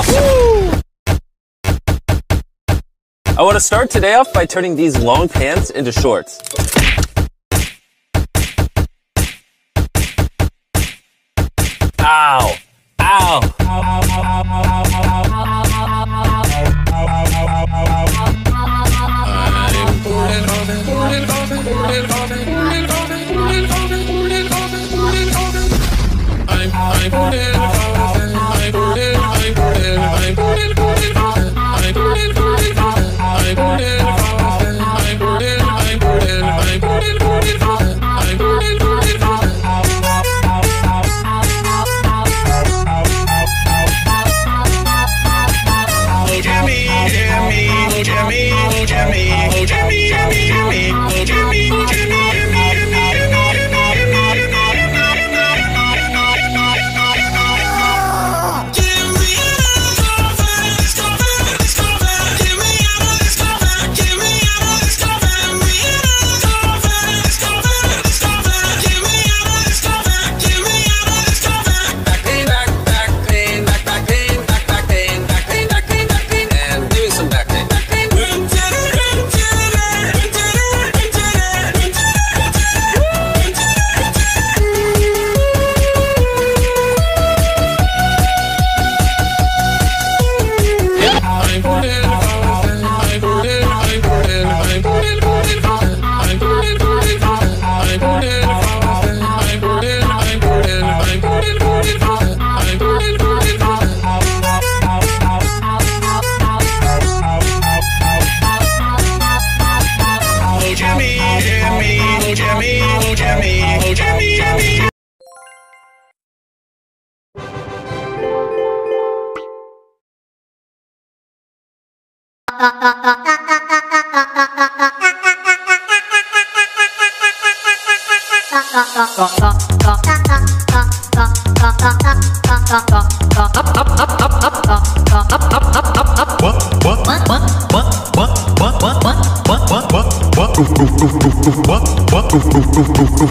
I want to start today off by turning these long pants into shorts. Ow! Ow!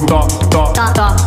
Dot, dot, dot.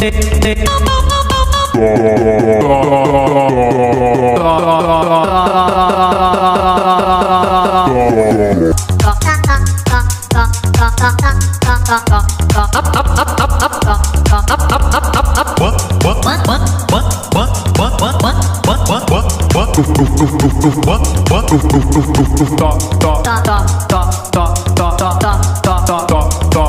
What? What?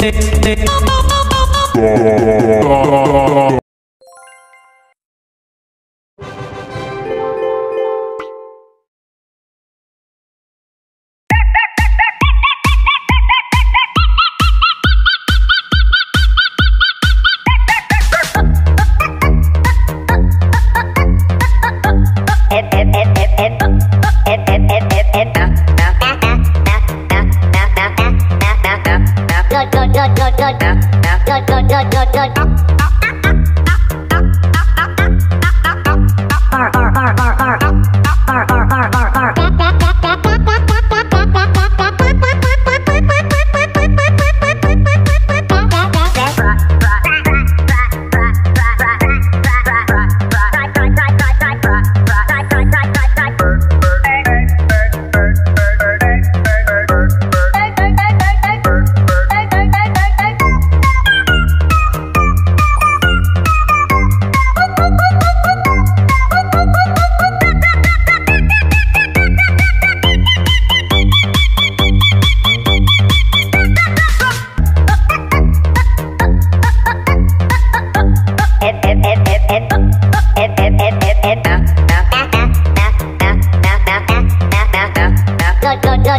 Da da da da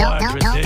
addresses.